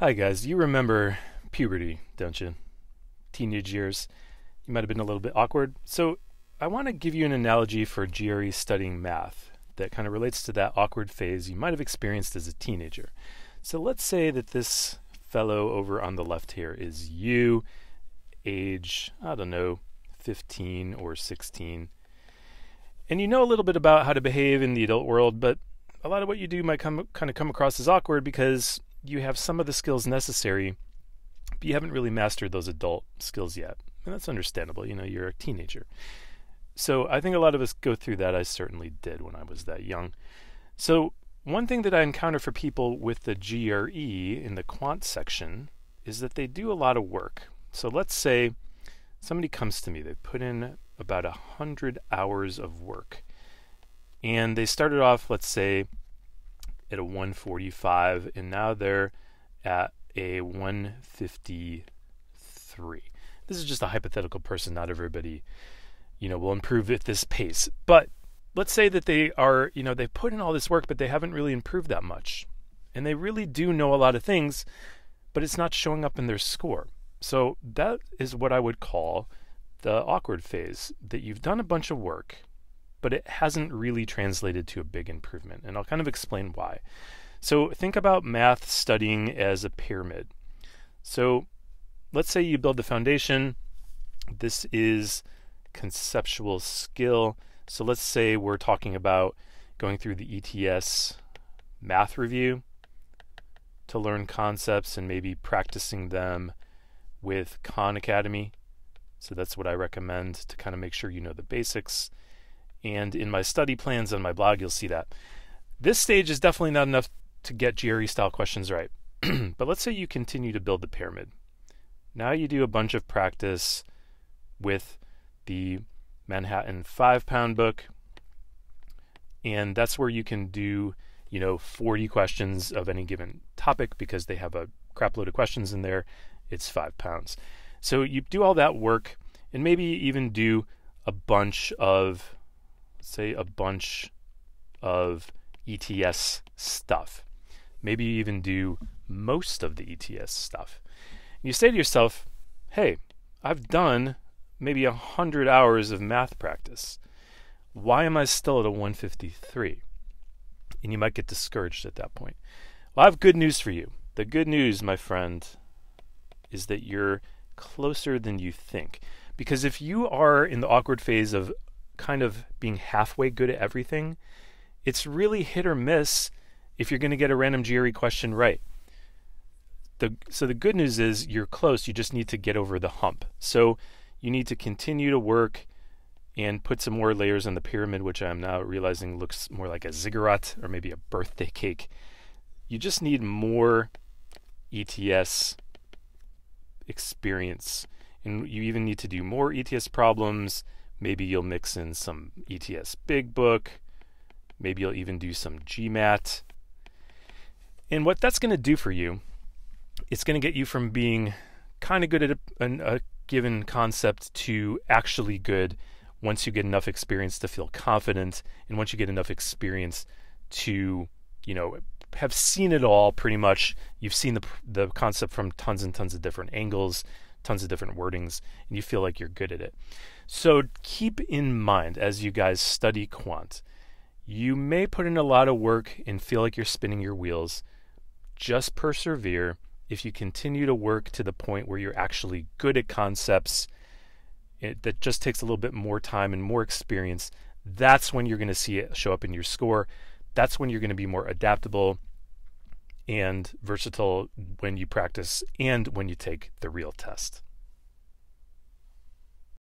Hi, guys. You remember puberty, don't you? Teenage years. You might have been a little bit awkward. So, I want to give you an analogy for GRE studying math that kind of relates to that awkward phase you might have experienced as a teenager. So, let's say that this fellow over on the left here is you, age, I don't know, 15 or 16. And you know a little bit about how to behave in the adult world, but a lot of what you do might come kind of come across as awkward because you have some of the skills necessary, but you haven't really mastered those adult skills yet. And that's understandable. You know, you're a teenager. So I think a lot of us go through that. I certainly did when I was that young. So, one thing that I encounter for people with the GRE in the quant section is that they do a lot of work. So, let's say somebody comes to me, they put in about a hundred hours of work. And they started off, let's say, at a 145, and now they're at a 153. This is just a hypothetical person. Not everybody, you know, will improve at this pace. But let's say that they are, you know, they've put in all this work, but they haven't really improved that much. And they really do know a lot of things, but it's not showing up in their score. So that is what I would call the awkward phase that you've done a bunch of work, but it hasn't really translated to a big improvement. And I'll kind of explain why. So think about math studying as a pyramid. So let's say you build the foundation. This is conceptual skill. So let's say we're talking about going through the ETS math review to learn concepts and maybe practicing them with Khan Academy. So that's what I recommend to kind of make sure you know the basics. And in my study plans on my blog, you'll see that. This stage is definitely not enough to get GRE style questions right. but let's say you continue to build the pyramid. Now you do a bunch of practice with the Manhattan five pound book. And that's where you can do, you know, 40 questions of any given topic because they have a crapload of questions in there. It's five pounds. So you do all that work and maybe even do a bunch of say a bunch of ETS stuff. Maybe you even do most of the ETS stuff. And You say to yourself, hey, I've done maybe a hundred hours of math practice. Why am I still at a 153? And you might get discouraged at that point. Well, I have good news for you. The good news, my friend, is that you're closer than you think. Because if you are in the awkward phase of kind of being halfway good at everything, it's really hit or miss if you're going to get a random GRE question right. The, so the good news is you're close, you just need to get over the hump. So you need to continue to work and put some more layers on the pyramid, which I'm now realizing looks more like a ziggurat or maybe a birthday cake. You just need more ETS experience. And you even need to do more ETS problems Maybe you'll mix in some ETS Big Book. Maybe you'll even do some GMAT. And what that's going to do for you, it's going to get you from being kind of good at a, a given concept to actually good once you get enough experience to feel confident and once you get enough experience to, you know, have seen it all pretty much. You've seen the the concept from tons and tons of different angles tons of different wordings, and you feel like you're good at it. So keep in mind as you guys study quant, you may put in a lot of work and feel like you're spinning your wheels. Just persevere. If you continue to work to the point where you're actually good at concepts, it, that just takes a little bit more time and more experience. That's when you're going to see it show up in your score. That's when you're going to be more adaptable and versatile when you practice and when you take the real test.